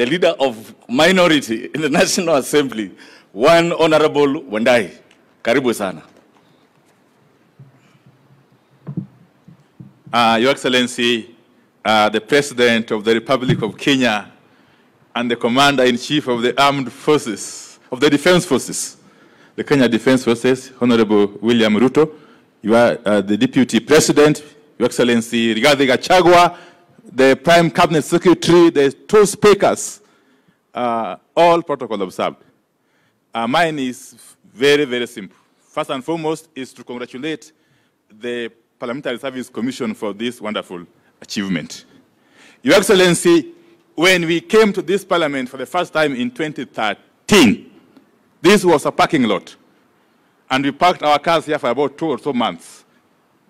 the leader of minority in the National Assembly, one Honorable Wandayi. Karibu sana. Uh, Your Excellency, uh, the President of the Republic of Kenya and the Commander-in-Chief of the Armed Forces, of the Defense Forces, the Kenya Defense Forces, Honorable William Ruto, you are uh, the Deputy President, Your Excellency Rigathi Gachagua, the Prime Cabinet Secretary, the two speakers, uh, all protocol observed. Uh, mine is very, very simple. First and foremost is to congratulate the Parliamentary Service Commission for this wonderful achievement. Your Excellency, when we came to this parliament for the first time in 2013, this was a parking lot. And we parked our cars here for about two or so months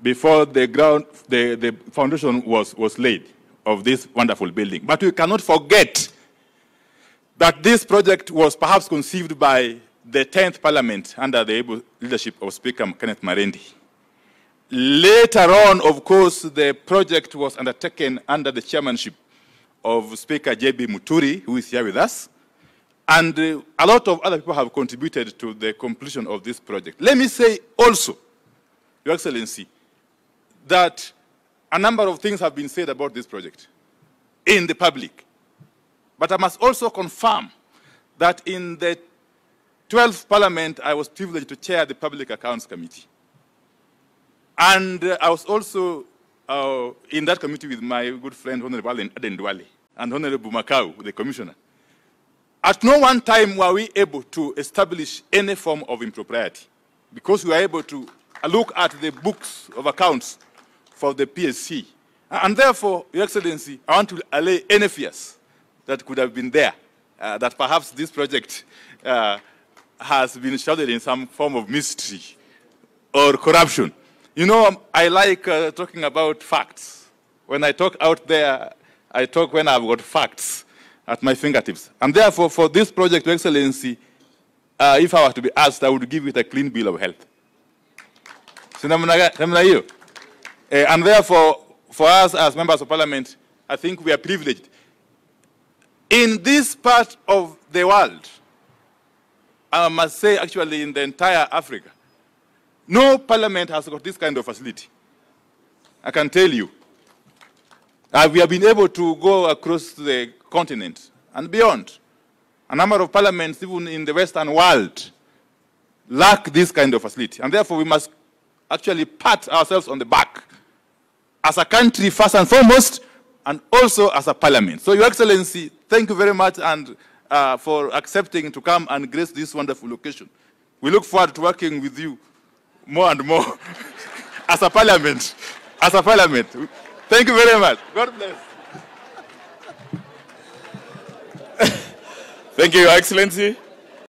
before the ground, the, the foundation was, was laid of this wonderful building. But we cannot forget that this project was perhaps conceived by the 10th Parliament under the able leadership of Speaker Kenneth Marende. Later on, of course, the project was undertaken under the chairmanship of Speaker J.B. Muturi, who is here with us. And uh, a lot of other people have contributed to the completion of this project. Let me say also, Your Excellency, that a number of things have been said about this project in the public. But I must also confirm that in the 12th Parliament, I was privileged to chair the Public Accounts Committee. And uh, I was also uh, in that committee with my good friend, Honorable Aden Duale, and Honorable Makau, the Commissioner. At no one time were we able to establish any form of impropriety because we were able to look at the books of accounts for the PSC. And therefore, Your Excellency, I want to allay any fears that could have been there, uh, that perhaps this project uh, has been shrouded in some form of mystery or corruption. You know, I like uh, talking about facts. When I talk out there, I talk when I've got facts at my fingertips. And therefore, for this project, Your Excellency, uh, if I were to be asked, I would give it a clean bill of health. Namna namna hiyo? Eh, and therefore, for us as members of parliament, I think we are privileged. In this part of the world, I must say actually in the entire Africa, no parliament has got this kind of facility. I can tell you. Uh, we have been able to go across the continent and beyond. A number of parliaments, even in the Western world, lack this kind of facility. And therefore, we must actually pat ourselves on the back as a country, first and foremost, and also as a parliament. So, Your Excellency, thank you very much and uh, for accepting to come and grace this wonderful occasion. We look forward to working with you more and more as a parliament. As a parliament. Thank you very much. God bless. Thank you, Your Excellency.